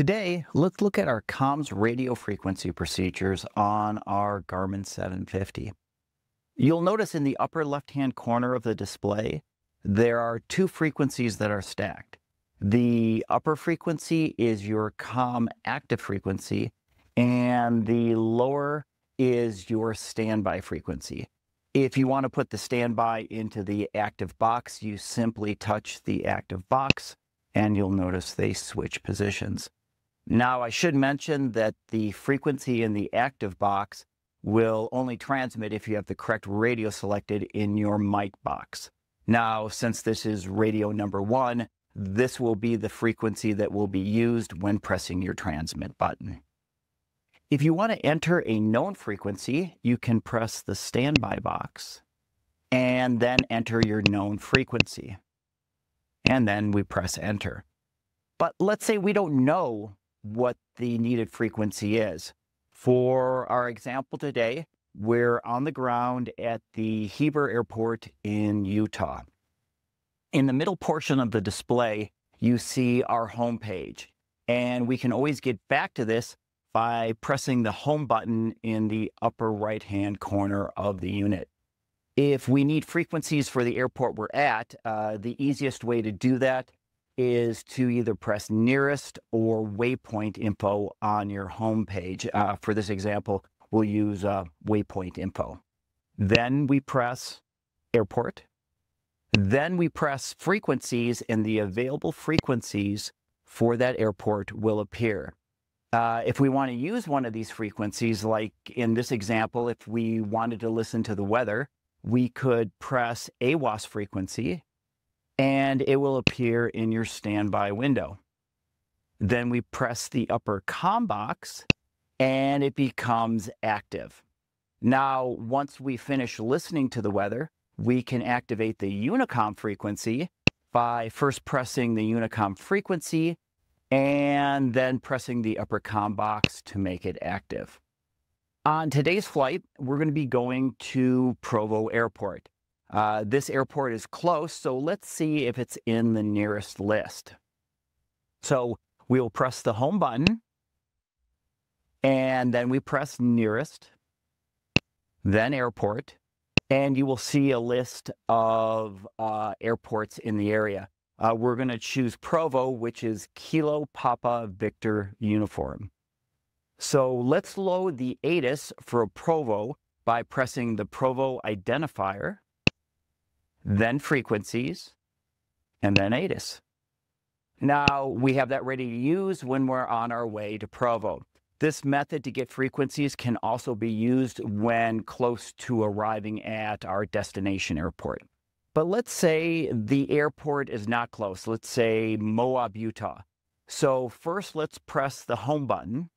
Today, let's look at our comms radio frequency procedures on our Garmin 750. You'll notice in the upper left-hand corner of the display, there are two frequencies that are stacked. The upper frequency is your COM active frequency, and the lower is your standby frequency. If you want to put the standby into the active box, you simply touch the active box, and you'll notice they switch positions. Now, I should mention that the frequency in the active box will only transmit if you have the correct radio selected in your mic box. Now, since this is radio number one, this will be the frequency that will be used when pressing your transmit button. If you want to enter a known frequency, you can press the standby box and then enter your known frequency. And then we press enter. But let's say we don't know what the needed frequency is. For our example today, we're on the ground at the Heber Airport in Utah. In the middle portion of the display, you see our home page. And we can always get back to this by pressing the home button in the upper right-hand corner of the unit. If we need frequencies for the airport we're at, uh, the easiest way to do that is to either press nearest or waypoint info on your home page. Uh, for this example, we'll use uh, waypoint info. Then we press airport. Then we press frequencies and the available frequencies for that airport will appear. Uh, if we want to use one of these frequencies, like in this example, if we wanted to listen to the weather, we could press AWOS frequency and it will appear in your standby window. Then we press the upper COM box and it becomes active. Now, once we finish listening to the weather, we can activate the Unicom frequency by first pressing the Unicom frequency and then pressing the upper COM box to make it active. On today's flight, we're going to be going to Provo Airport. Uh, this airport is close, so let's see if it's in the nearest list. So we'll press the home button, and then we press nearest, then airport, and you will see a list of uh, airports in the area. Uh, we're going to choose Provo, which is Kilo Papa Victor Uniform. So let's load the ATIS for Provo by pressing the Provo identifier then frequencies, and then ATIS. Now we have that ready to use when we're on our way to Provo. This method to get frequencies can also be used when close to arriving at our destination airport. But let's say the airport is not close. Let's say Moab, Utah. So first let's press the home button.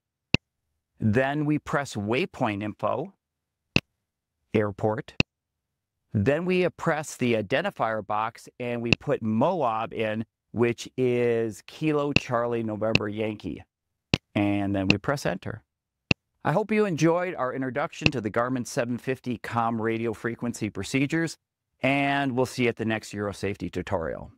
Then we press waypoint info, airport. Then we press the identifier box and we put Moab in, which is Kilo Charlie November Yankee. And then we press enter. I hope you enjoyed our introduction to the Garmin 750 COM radio frequency procedures, and we'll see you at the next Euro Safety tutorial.